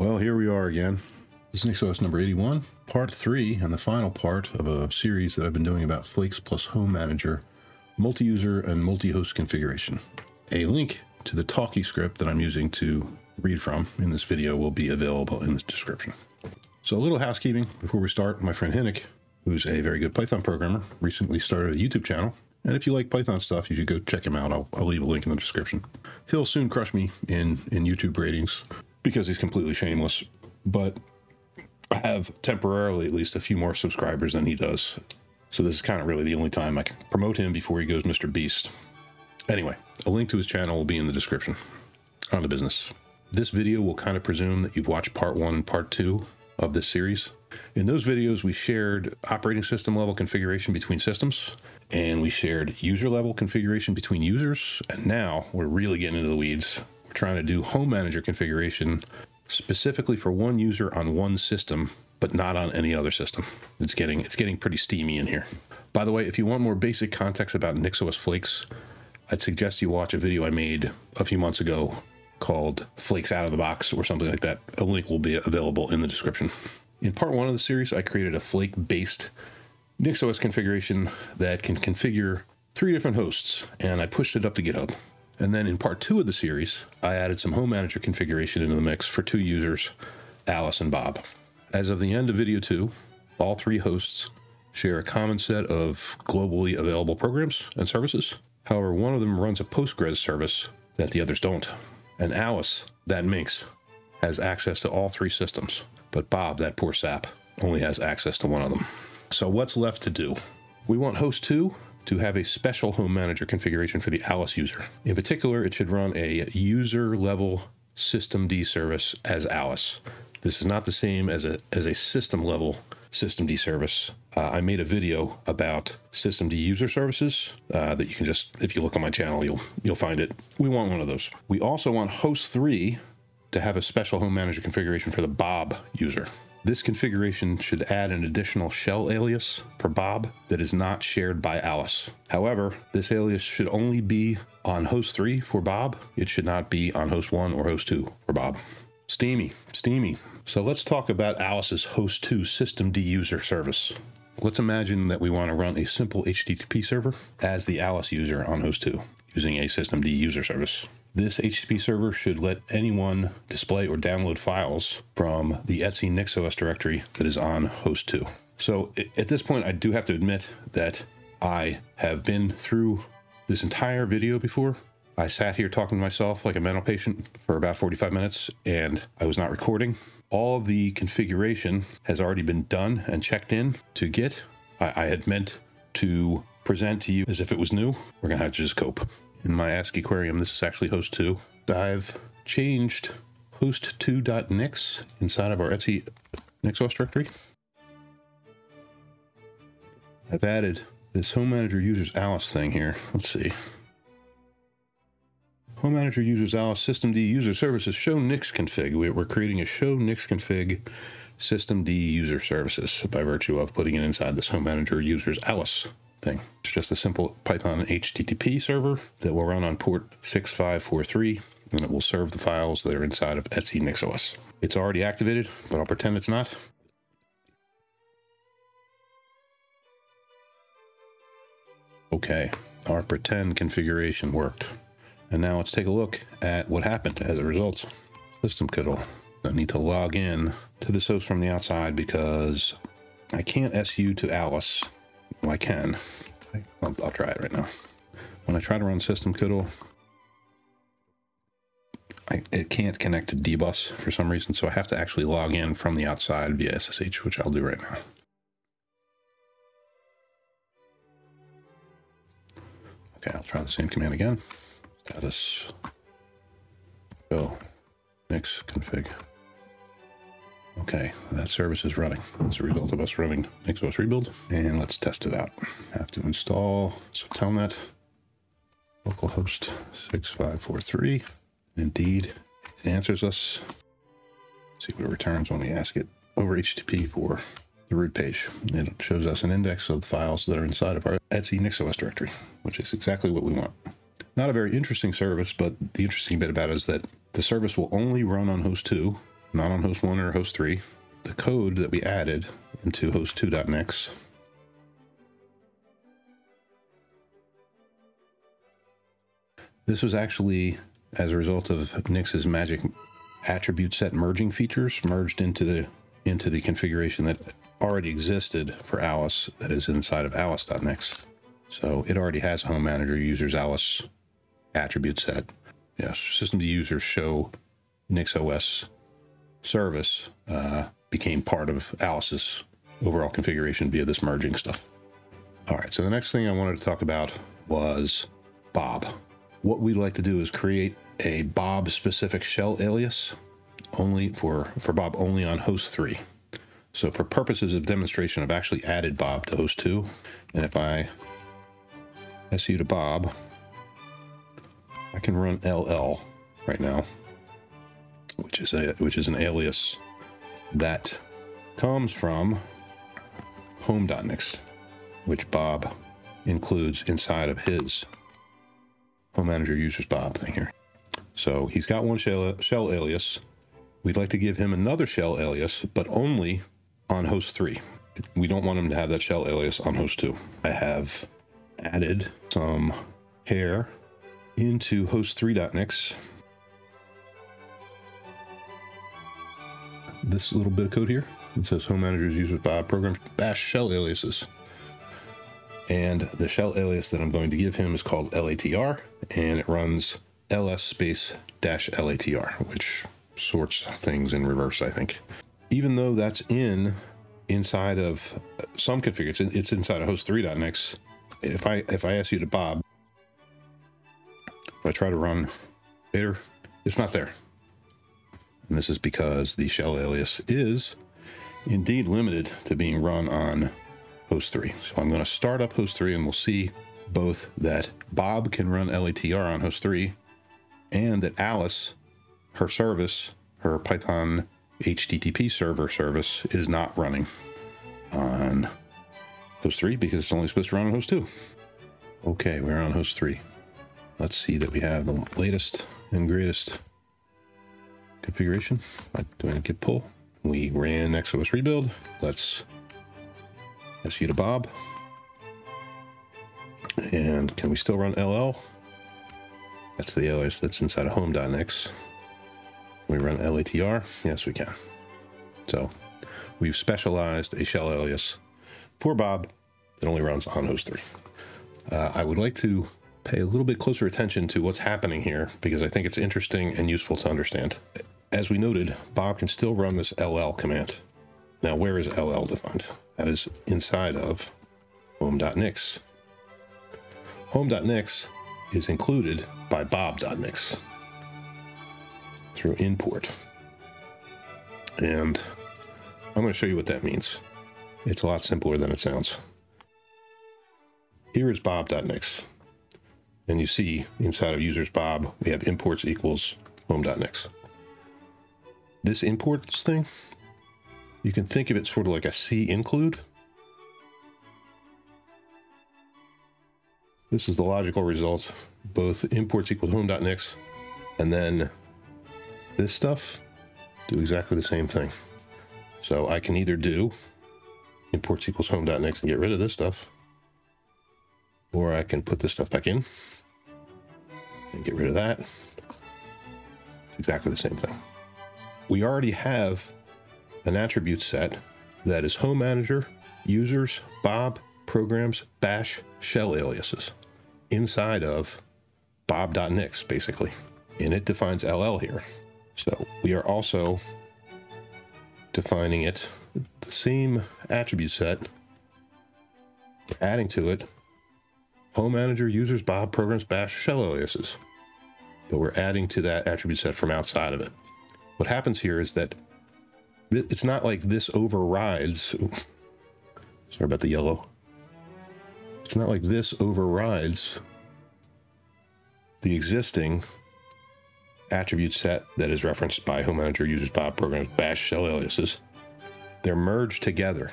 Well, here we are again. This is NixOS number 81, part three, and the final part of a series that I've been doing about Flakes plus Home Manager, multi-user and multi-host configuration. A link to the talkie script that I'm using to read from in this video will be available in the description. So a little housekeeping before we start. My friend Hynek, who's a very good Python programmer, recently started a YouTube channel. And if you like Python stuff, you should go check him out. I'll, I'll leave a link in the description. He'll soon crush me in, in YouTube ratings because he's completely shameless. But I have temporarily at least a few more subscribers than he does. So this is kind of really the only time I can promote him before he goes Mr. Beast. Anyway, a link to his channel will be in the description. On to business. This video will kind of presume that you've watched part one and part two of this series. In those videos, we shared operating system level configuration between systems, and we shared user level configuration between users. And now we're really getting into the weeds. We're trying to do home manager configuration specifically for one user on one system, but not on any other system. It's getting it's getting pretty steamy in here. By the way, if you want more basic context about NixOS Flakes, I'd suggest you watch a video I made a few months ago called Flakes Out of the Box or something like that. A link will be available in the description. In part one of the series, I created a Flake based NixOS configuration that can configure three different hosts, and I pushed it up to GitHub. And then in part two of the series, I added some home manager configuration into the mix for two users, Alice and Bob. As of the end of video two, all three hosts share a common set of globally available programs and services. However, one of them runs a Postgres service that the others don't. And Alice, that Minx, has access to all three systems. But Bob, that poor sap, only has access to one of them. So what's left to do? We want host 2 to have a special home manager configuration for the Alice user. In particular, it should run a user level systemd service as Alice. This is not the same as a, as a system level systemd service. Uh, I made a video about systemd user services uh, that you can just, if you look on my channel, you'll you'll find it. We want one of those. We also want host three to have a special home manager configuration for the Bob user. This configuration should add an additional shell alias for Bob that is not shared by Alice. However, this alias should only be on host 3 for Bob. It should not be on host 1 or host 2 for Bob. Steamy, steamy. So let's talk about Alice's host 2 systemd user service. Let's imagine that we want to run a simple HTTP server as the Alice user on host 2 using a systemd user service. This HTTP server should let anyone display or download files from the etc NixOS directory that is on host 2. So at this point, I do have to admit that I have been through this entire video before. I sat here talking to myself like a mental patient for about 45 minutes and I was not recording. All of the configuration has already been done and checked in to Git. I, I had meant to present to you as if it was new. We're going to have to just cope in my ASCII aquarium. This is actually host 2. I've changed host2.nix inside of our etc NixOS directory. I've added this home manager users Alice thing here. Let's see. Home manager users Alice systemd user services show nix config. We're creating a show nix config systemd user services by virtue of putting it inside this home manager users Alice thing. It's just a simple Python HTTP server that will run on port 6543 and it will serve the files that are inside of etc NixOS. It's already activated, but I'll pretend it's not. Okay, our pretend configuration worked. And now let's take a look at what happened as a result. Systemctl. I need to log in to this host from the outside because I can't SU to Alice well, I can. I'll, I'll, try it right now. When I try to run systemctl, I, it can't connect to dbus for some reason, so I have to actually log in from the outside via SSH, which I'll do right now. Okay, I'll try the same command again. Status go nix config. Okay, that service is running as a result of us running NixOS rebuild. And let's test it out. Have to install so telnet localhost 6543. Indeed, it answers us. Let's see what it returns when we ask it over HTTP for the root page. It shows us an index of the files that are inside of our etc NixOS directory, which is exactly what we want. Not a very interesting service, but the interesting bit about it is that the service will only run on host 2 not on host 1 or host 3. The code that we added into host2.nix This was actually as a result of Nix's magic attribute set merging features merged into the into the configuration that already existed for Alice that is inside of alice.nix. So it already has a home manager users Alice attribute set. Yes, system to users show NixOS service uh, became part of Alice's overall configuration via this merging stuff. All right, so the next thing I wanted to talk about was Bob. What we'd like to do is create a Bob specific shell alias only for, for Bob only on host three. So for purposes of demonstration, I've actually added Bob to host two. And if I su to Bob, I can run LL right now, which is a which is an alias that comes from home.nix, which Bob includes inside of his home manager users Bob thing here. So he's got one shell, shell alias. We'd like to give him another shell alias, but only on host three. We don't want him to have that shell alias on host two. I have added some hair into host3.nix. This little bit of code here, it says home managers users Bob programs bash shell aliases. And the shell alias that I'm going to give him is called LATR, and it runs ls space dash LATR, which sorts things in reverse, I think. Even though that's in inside of some configuration, it's inside of host3.nix. If I if I SU to Bob, if I try to run LATR, it's not there. And this is because the shell alias is indeed limited to being run on host 3. So I'm going to start up host 3 and we'll see both that Bob can run LATR on host 3 and that Alice, her service, her Python HTTP server service is not running on host 3 because it's only supposed to run on host 2. Okay, we're on host 3. Let's see that we have the latest and greatest configuration. I'm doing a git pull. We ran NixOS rebuild. Let's SU to Bob. And can we still run LL? That's the alias that's inside of home.nix. We run LATR? Yes, we can. So we've specialized a shell alias for Bob that only runs on host 3. Uh, I would like to pay a little bit closer attention to what's happening here because I think it's interesting and useful to understand. As we noted, Bob can still run this LL command. Now, where is LL defined? That is inside of home.nix. Home.nix is included by bob.nix through import. And I'm going to show you what that means. It's a lot simpler than it sounds. Here is bob.nix. And you see inside of users bob, we have imports equals home.nix. This imports thing you can think of it sort of like a C include. This is the logical result. Both imports equals home.nix and then this stuff do exactly the same thing. So I can either do imports equals home.nix and get rid of this stuff, or I can put this stuff back in and get rid of that. It's exactly the same thing. We already have an attribute set that is home manager, users, Bob, programs, bash, shell aliases inside of bob.nix, basically. And it defines LL here. So we are also defining it the same attribute set, adding to it home manager, users, Bob, programs, bash, shell aliases. But we're adding to that attribute set from outside of it. What happens here is that it's not like this overrides. Sorry about the yellow. It's not like this overrides the existing attribute set that is referenced by home manager users Bob programs bash shell aliases. They're merged together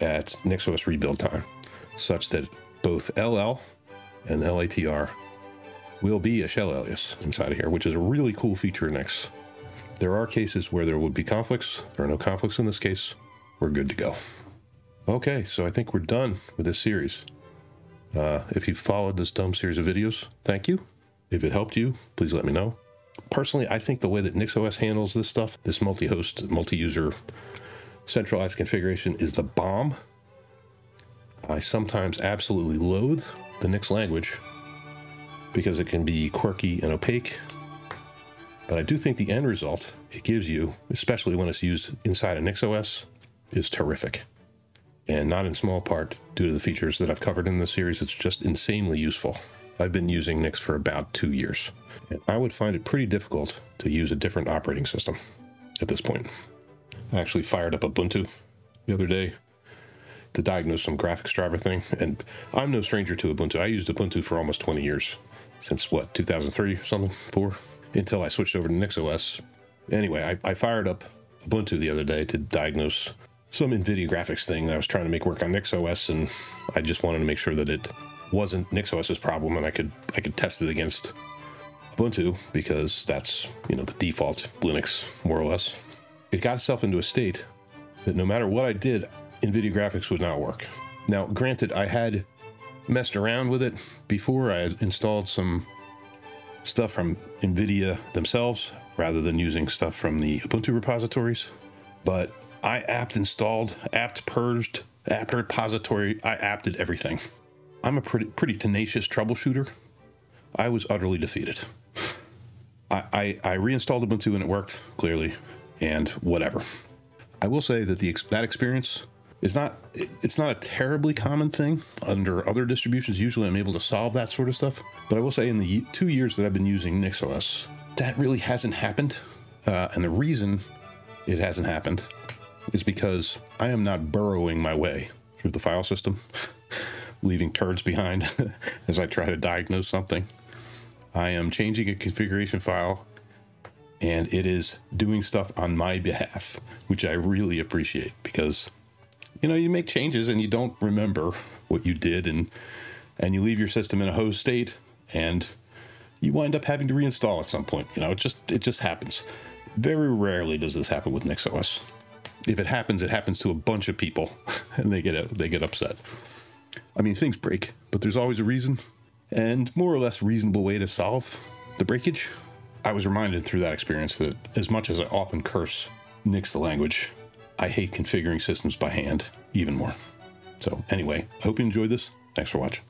at NixOS rebuild time, such that both LL and LATR will be a shell alias inside of here, which is a really cool feature in Nix. There are cases where there would be conflicts. There are no conflicts in this case. We're good to go. Okay, so I think we're done with this series. Uh, if you followed this dumb series of videos, thank you. If it helped you, please let me know. Personally, I think the way that NixOS handles this stuff, this multi-host, multi-user centralized configuration is the bomb. I sometimes absolutely loathe the Nix language because it can be quirky and opaque. But I do think the end result it gives you, especially when it's used inside of NixOS, is terrific. And not in small part due to the features that I've covered in this series, it's just insanely useful. I've been using Nix for about two years. And I would find it pretty difficult to use a different operating system at this point. I actually fired up Ubuntu the other day to diagnose some graphics driver thing. And I'm no stranger to Ubuntu. I used Ubuntu for almost 20 years, since what, 2003 or something, four, until I switched over to NixOS. Anyway, I, I fired up Ubuntu the other day to diagnose some NVIDIA graphics thing that I was trying to make work on NixOS, and I just wanted to make sure that it wasn't NixOS's problem, and I could I could test it against Ubuntu because that's you know the default Linux more or less. It got itself into a state that no matter what I did, NVIDIA graphics would not work. Now, granted, I had messed around with it before. I installed some stuff from NVIDIA themselves rather than using stuff from the Ubuntu repositories. But I apt installed, apt purged, apt repository, I apted everything. I'm a pretty pretty tenacious troubleshooter. I was utterly defeated. I, I, I reinstalled Ubuntu and it worked clearly, and whatever. I will say that the that experience is not it's not a terribly common thing under other distributions. Usually, I'm able to solve that sort of stuff. But I will say, in the two years that I've been using NixOS, that really hasn't happened. Uh, and the reason it hasn't happened is because I am not burrowing my way through the file system, leaving turds behind as I try to diagnose something. I am changing a configuration file and it is doing stuff on my behalf, which I really appreciate because you know, you make changes and you don't remember what you did and and you leave your system in a host state and you wind up having to reinstall at some point. You know, it just it just happens. Very rarely does this happen with NixOS. If it happens, it happens to a bunch of people and they get they get upset. I mean, things break, but there's always a reason and more or less reasonable way to solve the breakage. I was reminded through that experience that as much as I often curse Nix the language, I hate configuring systems by hand even more. So anyway, I hope you enjoyed this. Thanks for watching.